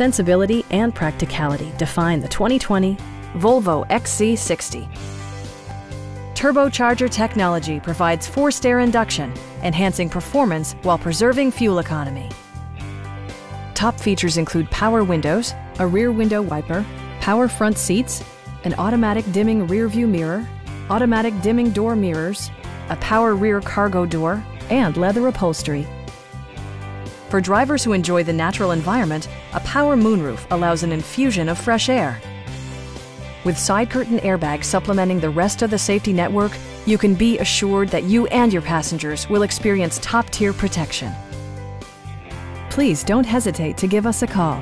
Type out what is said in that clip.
Sensibility and practicality define the 2020 Volvo XC60. Turbocharger technology provides forced air induction, enhancing performance while preserving fuel economy. Top features include power windows, a rear window wiper, power front seats, an automatic dimming rear view mirror, automatic dimming door mirrors, a power rear cargo door, and leather upholstery. For drivers who enjoy the natural environment, a power moonroof allows an infusion of fresh air. With side curtain airbags supplementing the rest of the safety network, you can be assured that you and your passengers will experience top-tier protection. Please don't hesitate to give us a call.